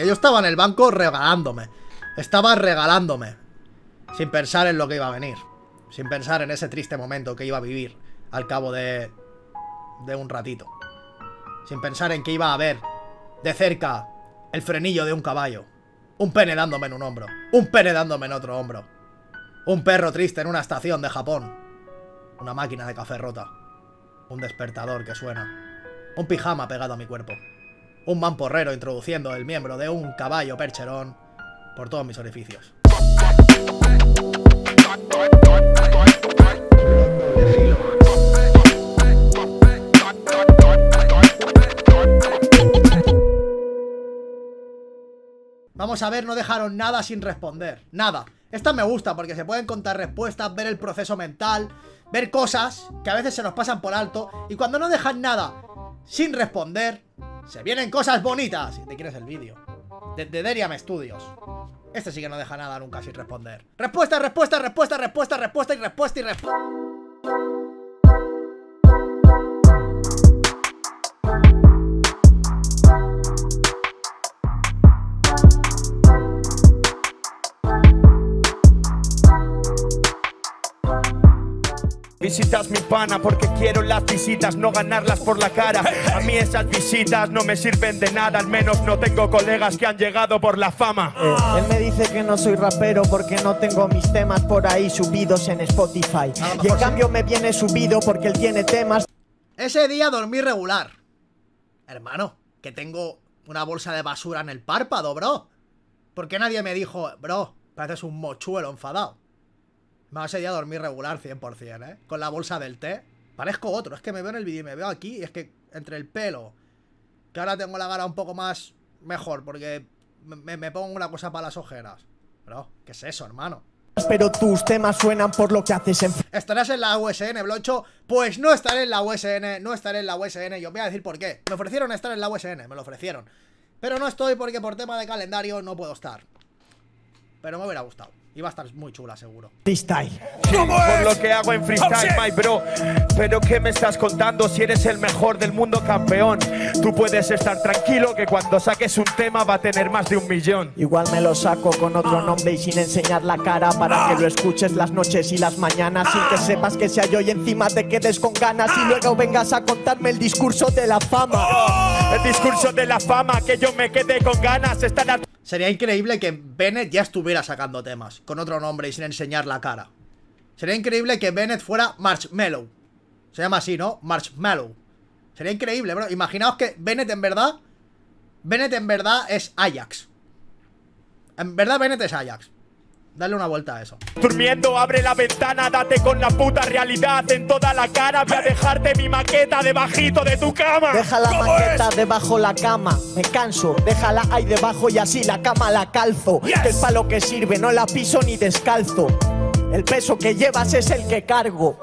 Yo estaba en el banco regalándome. Estaba regalándome. Sin pensar en lo que iba a venir. Sin pensar en ese triste momento que iba a vivir al cabo de... de un ratito. Sin pensar en que iba a ver de cerca el frenillo de un caballo. Un pene dándome en un hombro. Un pene dándome en otro hombro. Un perro triste en una estación de Japón. Una máquina de café rota. Un despertador que suena. Un pijama pegado a mi cuerpo. Un mamporrero introduciendo el miembro de un caballo percherón por todos mis orificios. Vamos a ver, no dejaron nada sin responder. Nada. Esta me gusta porque se pueden contar respuestas, ver el proceso mental, ver cosas que a veces se nos pasan por alto. Y cuando no dejan nada sin responder, se vienen cosas bonitas. Si te quieres el vídeo. De, de Deriam Studios. Este sí que no deja nada nunca sin responder. Respuesta, respuesta, respuesta, respuesta, respuesta y respuesta y respuesta. Visitas mi pana porque quiero las visitas, no ganarlas por la cara. A mí esas visitas no me sirven de nada, al menos no tengo colegas que han llegado por la fama. Eh, él me dice que no soy rapero porque no tengo mis temas por ahí subidos en Spotify. Y en cambio me viene subido porque él tiene temas Ese día dormí regular. Hermano, que tengo una bolsa de basura en el párpado, bro. ¿Por qué nadie me dijo, bro, pareces un mochuelo enfadado? No, ese día dormí regular 100%, ¿eh? Con la bolsa del té. Parezco otro, es que me veo en el vídeo y me veo aquí y es que entre el pelo, que ahora tengo la cara un poco más mejor porque me, me pongo una cosa para las ojeras. Bro, ¿qué es eso, hermano? pero tus temas suenan por lo que haces en ¿Estarás en la USN, Blocho? Pues no estaré en la USN, no estaré en la USN y os voy a decir por qué. Me ofrecieron estar en la USN, me lo ofrecieron. Pero no estoy porque por tema de calendario no puedo estar. Pero me hubiera gustado. Iba a estar muy chula, seguro. freestyle. Por lo que hago en freestyle, my bro. Pero ¿qué me estás contando si eres el mejor del mundo campeón? Tú puedes estar tranquilo que cuando saques un tema va a tener más de un millón. Igual me lo saco con otro nombre y sin enseñar la cara para que lo escuches las noches y las mañanas sin que sepas que sea yo y encima te quedes con ganas y luego vengas a contarme el discurso de la fama. El discurso de la fama, que yo me quede con ganas. Están a Sería increíble que Bennett ya estuviera sacando temas con otro nombre y sin enseñar la cara. Sería increíble que Bennett fuera Marshmallow. Se llama así, ¿no? Marshmallow. Sería increíble, bro. Imaginaos que Bennett en verdad. Bennett en verdad es Ajax. En verdad Bennett es Ajax. Dale una vuelta a eso. Durmiendo, abre la ventana, date con la puta realidad en toda la cara. Voy a dejarte mi maqueta debajito de tu cama. Deja la maqueta debajo la cama, me canso, déjala ahí debajo y así la cama la calzo. Que es pa' lo que sirve, no la piso ni descalzo. El peso que llevas es el que cargo.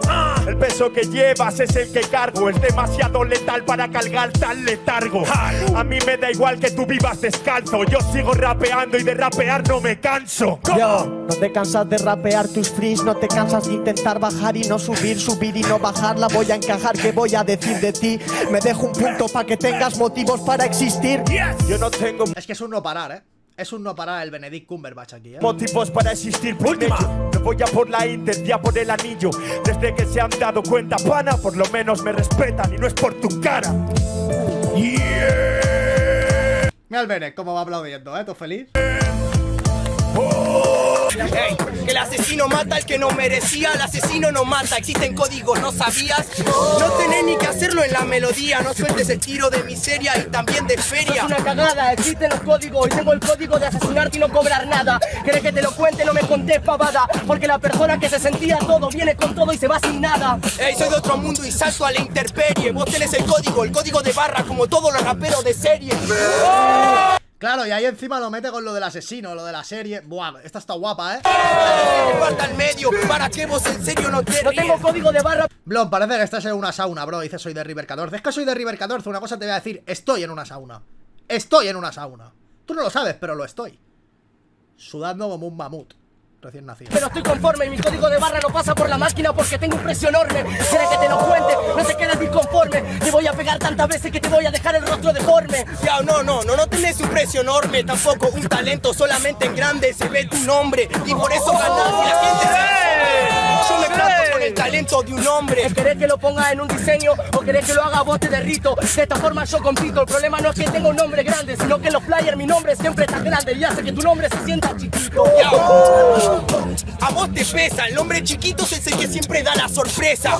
El peso que llevas es el que cargo. Es demasiado letal para cargar tan letargo. A mí me da igual que tú vivas descalzo. Yo sigo rapeando y de rapear no me canso. Yo, no te cansas de rapear tus frees, no te cansas de intentar bajar y no subir, subir y no bajar. La voy a encajar, ¿qué voy a decir de ti? Me dejo un punto para que tengas motivos para existir. Yo no tengo Es que es un no parar, ¿eh? Es un no parar el Benedict Cumberbatch aquí, ¿eh? motivos para existir por ello. Me voy a por la Inter, ya por el anillo. Desde que se han dado cuenta, pana, por lo menos me respetan y no es por tu cara. Mira el cómo va aplaudiendo, ¿eh? ¿Tú feliz? Que el asesino mata al que no merecía, el asesino no mata, existen códigos, ¿no sabías? No tenés ni que hacerlo en la melodía, no sueltes el tiro de miseria y también de feria. Es una cagada, existen los códigos y tengo el código de asesinarte y no cobrar nada. ¿Querés que te lo cuente? No me contés pavada, porque la persona que se sentía todo viene con todo y se va sin nada. Ey, soy de otro mundo y salto a la intemperie. Vos tenés el código, el código de barra, como todos los raperos de serie. Claro, y ahí encima lo mete con lo del asesino, lo de la serie. Buah, esta está guapa, ¿eh? Te falta el medio, para que vos en serio no te No tengo código de barra, Blon, parece que estás en una sauna, bro. Dice soy de River 14. Es que soy de River 14. Una cosa te voy a decir, estoy en una sauna. Estoy en una sauna. Tú no lo sabes, pero lo estoy. Sudando como un mamut. Recién nacido. Pero estoy conforme, mi código de barra no pasa por la máquina porque tengo un precio enorme. ¿Quieres que te lo cuente? No te quedes disconforme. Te voy a pegar tantas veces que te voy a dejar el rostro deforme. Ya, no, no, no, no tenés un precio enorme, tampoco un talento, solamente en grande se ve tu nombre y por eso ganás y la gente se... Yo me planto con el talento de un hombre. ¿Querés que lo ponga en un diseño o querés que lo haga a vos te derrito? De esta forma yo compito. El problema no es que tenga un nombre grande, sino que en los flyers mi nombre siempre está grande y hace que tu nombre se sienta chiquito. Ya. A vos te pesa, el hombre chiquito es el que siempre da la sorpresa.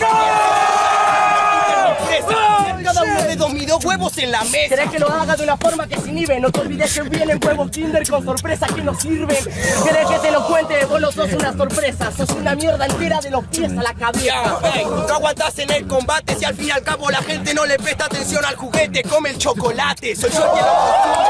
Cada uno de dos mis dos huevos en la mesa. ¿Querés que lo haga de una forma que se inhibe? No te olvides que vienen huevos Kinder con sorpresas que nos sirven. ¿Querés que te lo cuente? Vos no sos una sorpresa, sos una mierda entera de los pies a la cabeza. ey, no aguantás en el combate si al fin y al cabo la gente no le presta atención al juguete, come el chocolate. Soy yo el que lo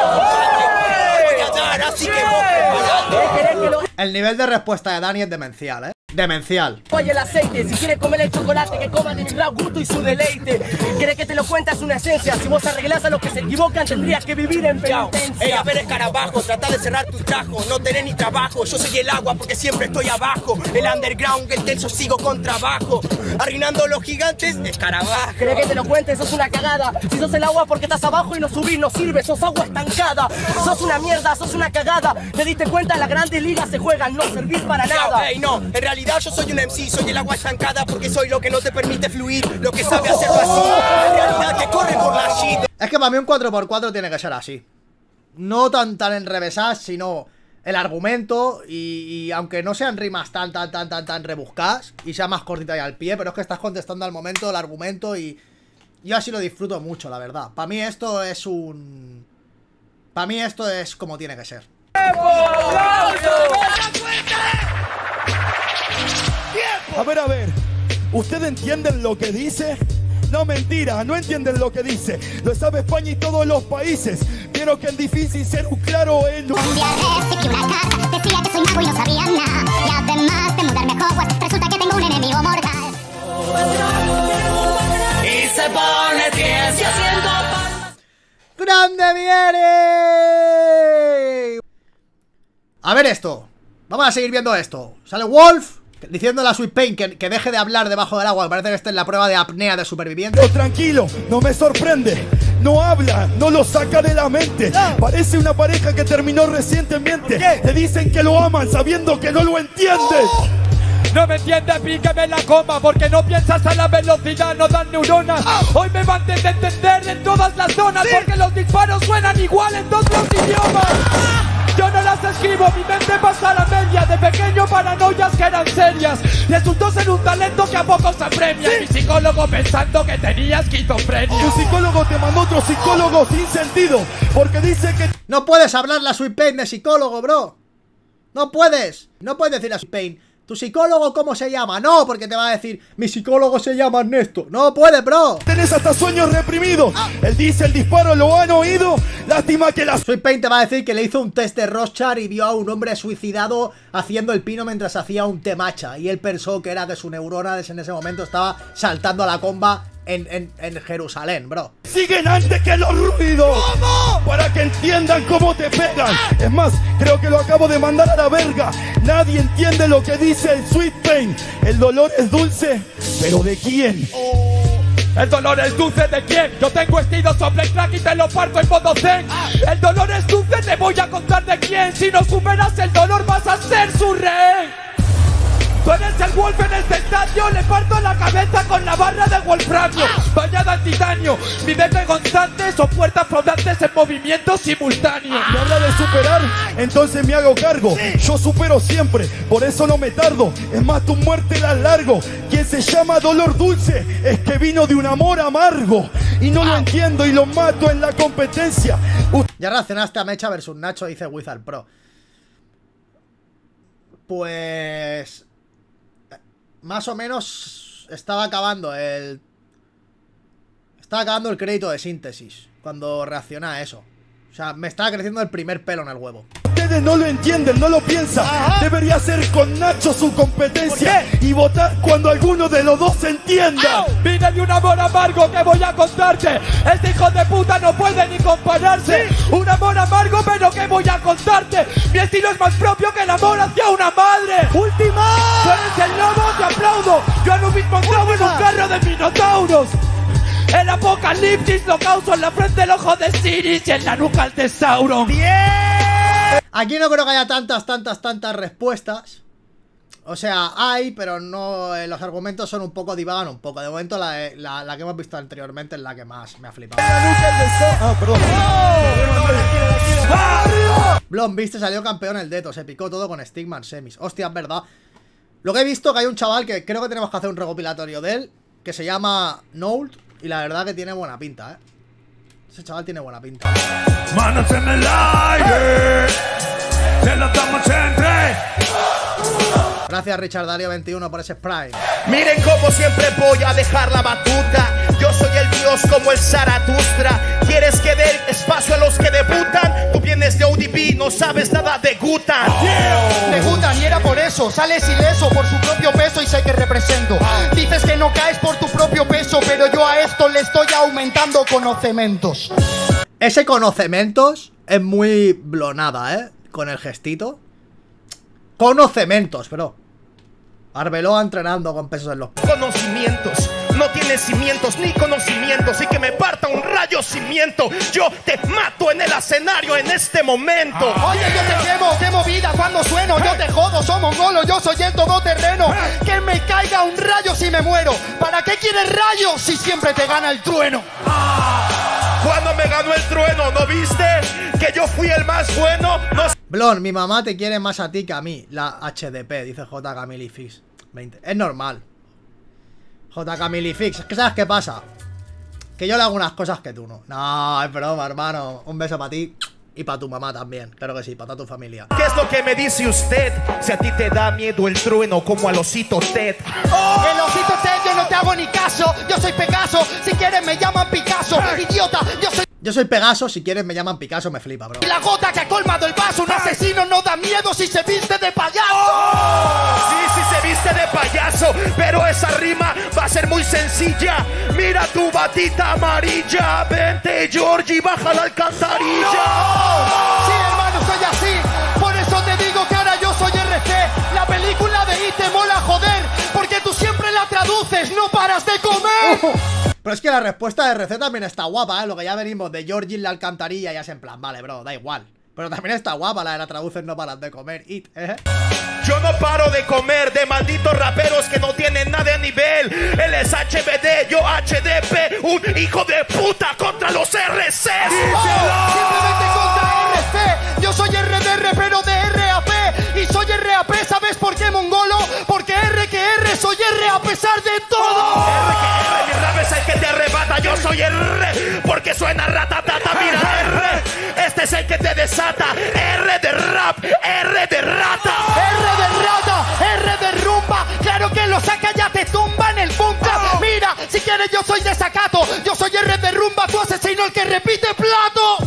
preparate. ¿Querés que lo El nivel de respuesta de Dani es demencial, ¿eh? Demencial. Vaya el aceite, si quiere comer el chocolate, que coma de mi gran gusto y su deleite. ¿Querés que te lo cuente? Es una esencia. Si vos arreglás a los que se equivocan, tendrías que vivir en Ey, a penitencia. ver escarabajo, trata de cerrar tus trajos, no tenés ni trabajo, yo soy el agua porque siempre estoy abajo, el underground, el tenso sigo con trabajo, arruinando los gigantes, escarabajo. ¿Querés que te lo cuente? Sos una cagada. Si sos el agua porque estás abajo y no subís, no sirve. Sos agua estancada. Sos una mierda, sos una cagada. ¿Te diste cuenta? Las grandes ligas se juegan, no servís para Ya, nada. ey, no, en realidad yo soy un MC, soy el agua estancada porque soy lo que no te permite fluir, lo que sabe hacer vacío, en realidad que corre por la shit. Es que para mí un 4x4 tiene que ser así. No tan tan enrevesadas, sino el argumento y, y aunque no sean rimas tan tan tan tan tan rebuscadas y sea más cortita y al pie, pero es que estás contestando al momento el argumento y yo así lo disfruto mucho, la verdad. Para mí esto es un... Para mí esto es como tiene que ser. A ver, a ver, ¿ustedes entienden lo que dice? No, mentira, no entienden lo que dice. Lo sabe España y todos los países. Pero que es difícil ser un claro en Un día recibí una carta, decía que soy mago y no sabía nada. Y además de mudarme a Hogwarts, resulta que tengo un enemigo mortal. Y se pone tieso haciendo ¡Grande viene! A ver esto. Vamos a seguir viendo esto. Sale Wolf diciéndole a Sweet Pain que, que deje de hablar debajo del agua. Parece que está en la prueba de apnea de superviviente. Pero tranquilo, no me sorprende. No habla, no lo saca de la mente. Parece una pareja que terminó recientemente. Te dicen que lo aman sabiendo que no lo entienden. No me entiendes, píqueme la coma Porque no piensas a la velocidad, no dan neuronas Hoy me van a entender en todas las zonas Porque los disparos suenan igual en todos los idiomas yo no las escribo, mi mente pasa a la media De pequeño paranoias que eran serias Resultó ser un talento que a poco se apremia Mi psicólogo pensando que tenía esquizofrenia Tu psicólogo te mandó otro psicólogo sin sentido. Porque dice que No puedes hablarle a Sweet Pain de psicólogo, bro. No puedes. No puedes decir a Sweet Pain. ¿Tu psicólogo cómo se llama? No, porque te va a decir, mi psicólogo se llama Ernesto. No puedes, bro. tenés hasta sueños reprimidos. Él dice el disparo, ¿lo han oído? Lástima que las Sweet Pain te va a decir que le hizo un test de Rorschach y vio a un hombre suicidado haciendo el pino mientras hacía un temacha. Y él pensó que era que su neurona en ese momento estaba saltando a la comba en, en- en Jerusalén, bro. siguen antes que los ruidos. Para que entiendan cómo te pegan. Es más, creo que lo acabo de mandar a la verga. Nadie entiende lo que dice el Sweet Pain. El dolor es dulce, pero ¿de quién? El dolor es dulce de quién? Yo tengo vestido sobre el crack y te lo parto en modo zen. El dolor es dulce, te voy a contar de quién. Si no superas el dolor, vas a ser su rey. Tú eres el Wolf en este estadio, le parto la cabeza con la barra de Wolframio. Bañada en titanio, mi deje constante son puertas flotantes en movimiento simultáneo. Me habla de superar, entonces me hago cargo. Yo supero siempre, por eso no me tardo. Es más, tu muerte la largo. Quien se llama dolor dulce es que vino de un amor amargo. Y no lo entiendo y lo mato en la competencia. Ya reaccionaste a Mecha versus Nacho, dice Wizard Pro. Pues. Más o menos estaba acabando el. Estaba acabando el crédito de síntesis cuando reacciona a eso. O sea, me estaba creciendo el primer pelo en el huevo. Ustedes no lo entienden, no lo piensan. Debería ser con Nacho su competencia y votar cuando alguno de los dos se entienda. Vine de un amor amargo que voy a contarte. Este hijo de puta no puede ni compararse. Un amor amargo, pero que voy a contarte. Mi estilo es más propio que el amor hacia una madre. ¡Última! ¡Tú eres el lobo, aplaudo! Yo lo mismo clavo en un carro de minotauros. El apocalipsis lo causo en la frente el ojo de Siris y en la nuca el de Sauron. Aquí no creo que haya tantas, tantas, tantas respuestas. O sea, hay, pero no. eh, los argumentos son un poco, divagan un poco. De momento, la, eh, la- la que hemos visto anteriormente es la que más me ha flipado. Ah, perdón. Blon, viste, salió campeón el Deto. Se picó todo con Stigman semis. Hostia, es verdad. Lo que he visto que hay un chaval que creo que tenemos que hacer un recopilatorio de él. Que se llama Noult. Y la verdad que tiene buena pinta, eh. Ese chaval tiene buena pinta. Manos en el aire, te lo damos entre. Gracias, Richard Dario 21 por ese Prime. Miren como siempre voy a dejar la batuta. Yo soy el dios como el Zaratustra. ¿Quieres que dé espacio a los que debutan? Tú vienes de ODB, no sabes nada de Gutan. Me gustan y era por eso, sales ileso por su propio peso y sé que represento. Dices que no caes por tu propio peso, pero yo a esto le estoy aumentando conocimientos. Ese conocimientos es muy blonada, ¿eh? Con el gestito. Conocimientos, bro. Arbeloa entrenando con pesos en los. Conocimientos, no tienes cimientos ni conocimientos y que me parta un rayo cimiento. Yo te mato en el escenario en este momento. Oye, yo te quemo, quemo vida cuando sueno, yo te jodo, soy mongolo, yo soy el todoterreno. Que me caiga un rayo si me muero. ¿Para qué quieres rayos si siempre te gana el trueno? Cuando me ganó el trueno, ¿no viste? Que yo fui el más bueno. No Blon, mi mamá te quiere más a ti que a mí. La HDP, dice J. Camilifix. 20. Es normal. J. Camilifix. Es que ¿sabes qué pasa? Que yo le hago unas cosas que tú no. No, es broma, hermano. Un beso para ti y para tu mamá también. Claro que sí, para toda tu familia. ¿Qué es lo que me dice usted? Si a ti te da miedo el trueno como al osito Ted. El osito Ted, yo no te hago ni caso. Yo soy Pegaso, si quieres me llaman Picasso. Idiota, yo soy Yo soy Pegaso, si quieres me llaman Picasso, me flipa, bro. la gota que ha colmado el vaso. Un asesino no da miedo si se viste de payaso. Sencilla. Mira tu batita amarilla, vente Georgie, baja la alcantarilla. Sí, hermano, soy así. Por eso te digo que ahora yo soy RC. La película de IT te mola joder. Porque tú siempre la traduces, no paras de comer. Pero es que la respuesta de RC también está guapa, ¿eh? Lo que ya venimos de Georgie en la alcantarilla, ya es en plan, vale, bro, da igual. Pero también está guapa la de la traduces no paras de comer, it, ¿eh? Yo no paro de comer de malditos raperos que no un hijo de puta contra los RCs. Simplemente contra RC. Yo soy RDR, pero de RAP. Y soy RAP, ¿sabes por qué, mongolo? Porque R que R, soy R a pesar de todo. R que R, mi rap es el que te arrebata. Yo soy R, porque suena ratatata. Mira, R, este es el que te desata. R de rap, R de rata. R de rata, R de rumba. Claro que lo saca, ya te tumba en el búnker. Mira, si quieres, yo soy de asesino, el que repite plato.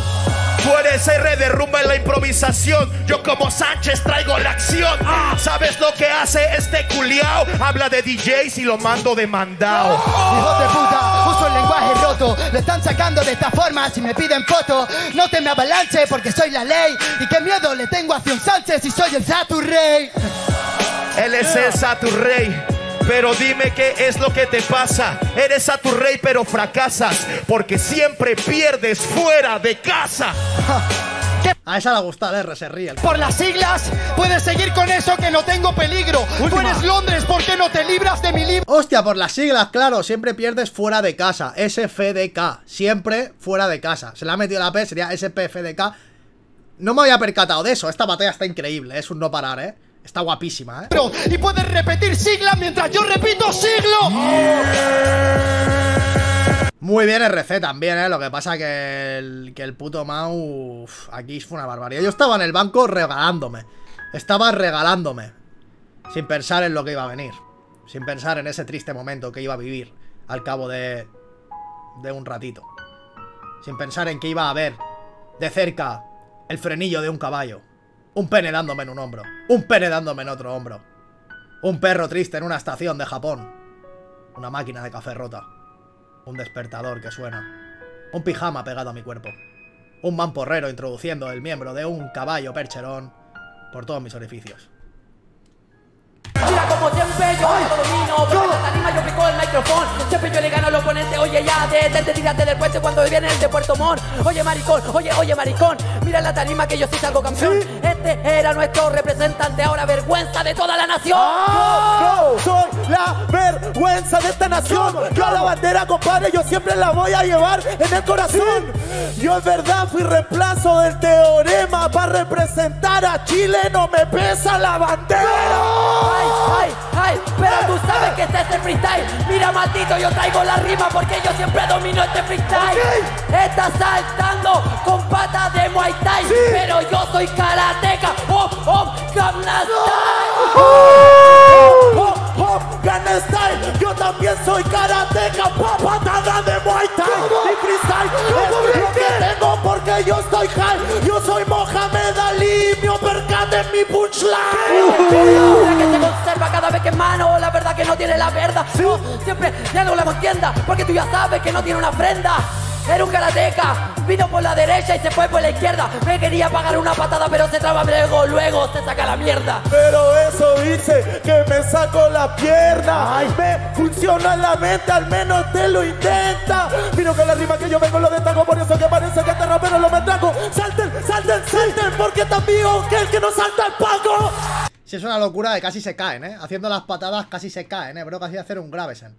Tú eres R de rumba en la improvisación. Yo como Sánchez traigo la acción. ¿Sabes lo que hace este culiao? Habla de DJs y lo mando demandado. Hijo de puta, uso el lenguaje roto. Lo están sacando de esta forma. Si me piden foto, no te me avalanche porque soy la ley. Y qué miedo le tengo hacia un Sánchez y soy el Saturrey. Él es el Saturrey. Pero dime qué es lo que te pasa. Eres Saturrey pero fracasas. Porque siempre pierdes fuera de casa. A esa le gusta el R, se ríe. el- Por las siglas, puedes seguir con eso que no tengo peligro. Tú eres Londres, ¿por qué no te libras de mi libro? Hostia, por las siglas, claro, siempre pierdes fuera de casa. SFDK, siempre fuera de casa. Se le ha metido la P, sería SPFDK. No me había percatado de eso. Esta batalla está increíble, es un no parar, ¿eh? Está guapísima, ¿eh? Y puedes repetir sigla mientras yo repito siglo. Muy bien RC también, ¿eh? Lo que pasa que el, que el puto Mau... uf, aquí fue una barbaridad. Yo estaba en el banco regalándome. Estaba regalándome. Sin pensar en lo que iba a venir. Sin pensar en ese triste momento que iba a vivir al cabo de... de un ratito. Sin pensar en que iba a ver de cerca el frenillo de un caballo. Un pene dándome en un hombro. Un pene dándome en otro hombro. Un perro triste en una estación de Japón. Una máquina de café rota. Un despertador que suena. Un pijama pegado a mi cuerpo. Un mamporrero introduciendo el miembro de un caballo percherón por todos mis orificios. como siempre yo lo domino Porque en la tarima yo pico el micrófono Siempre yo le gano al oponente Oye ya, detente, tírate del puente cuando viene el de Puerto Montt Oye maricón, oye, oye maricón Mira la tarima que yo sí salgo campeón Este era nuestro representante. Ahora vergüenza de toda la nación. Yo soy la vergüenza de esta nación. Yo a la bandera, compadre, yo siempre la voy a llevar en el corazón. Yo en verdad fui reemplazo del teorema para representar a Chile. No me pesa la bandera. Ay, ay, ay, pero tú sabes que este es el freestyle. Mira maldito, yo traigo la rima porque yo siempre domino este freestyle. Estás saltando con patas de Muay Thai Pero yo soy Gangnam Style Gangnam Style. Yo también soy karateca, pa- patada de Muay Thai y freestyle. Es lo que tengo porque yo estoy high. Yo soy Mohamed Ali, mi uppercut es mi punchline. La que se conserva cada vez que mano, la verdad que no tiene la verdad. Yo siempre le hago la contienda, porque tú ya sabes que no tiene una ofrenda. Era un karateca, vino por la derecha y se fue por la izquierda. Me quería pagar una patada, pero se traba luego, luego se saca la mierda. Pero eso dice que me saco la pierna. Me funciona la mente, al menos te lo intenta. Miro que la rima que yo vengo lo destaco, por eso que parece que este rapero lo me trago. Salten, salten, salten, porque también que el que no salta el paco. Si es una locura de casi se caen, ¿eh? Haciendo las patadas casi se caen, ¿eh? Bro, casi hacer un Gravesen.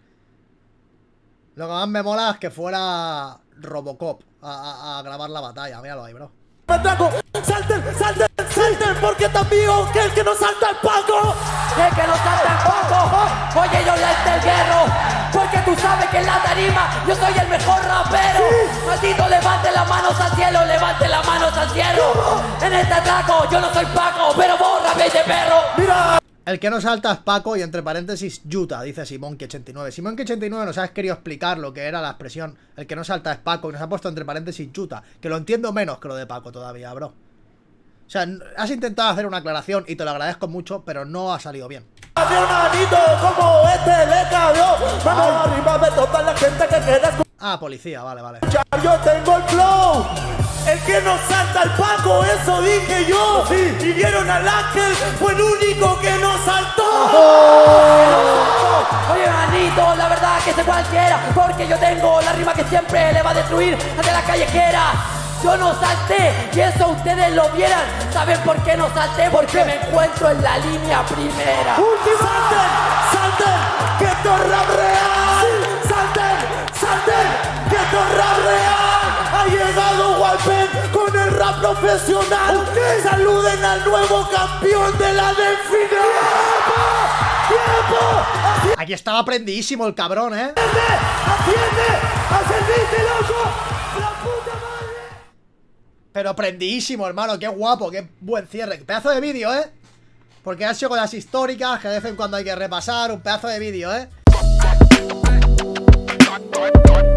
Lo que más me mola es que fuera Robocop a, a- a grabar la batalla. Míralo ahí, bro. Me trago. Salten, salten, salten, porque también que el que no salta el paco. El que no salta el poco, oye yo ya el guerro Porque tú sabes que en la tarima yo soy el mejor rapero Maldito levante las manos al cielo, levante las manos al cielo En este atraco yo no soy Paco, pero vos de perro Mira. El que no salta es Paco y entre paréntesis Yuta, dice Simón89. Simón89 nos ha querido explicar lo que era la expresión el que no salta es Paco y nos ha puesto entre paréntesis Yuta, que lo entiendo menos que lo de Paco todavía, bro. O sea, has intentado hacer una aclaración y te lo agradezco mucho, pero no ha salido bien. Como este le cabió. Vamos arriba toda la gente que escuchar. Ah, policía, vale, vale. Yo tengo el flow. El que no salta el Paco, eso dije yo. Y vieron al ángel, fue el único que no saltó. Oye manito, la verdad que sé cualquiera Porque yo tengo la rima que siempre le va a destruir ante la callejera yo no salté y eso ustedes lo vieran ¿Saben por qué no salté? Porque me encuentro en la línea primera Última. Salten, salten, que esto es rap real. Que es rap real. Ha llegado Walpen con el rap profesional. Saluden al nuevo campeón de la delfina. ¡Tiempo! Aquí estaba prendidísimo el cabrón, ¿eh? ¡Atiende! ¡A servirte, loco! ¡La puta madre! Pero prendidísimo, hermano, qué guapo, qué buen cierre. Pedazo de vídeo, ¿eh? Porque ha sido con las históricas, que de vez en cuando hay que repasar. Un pedazo de vídeo, ¿eh? Bye.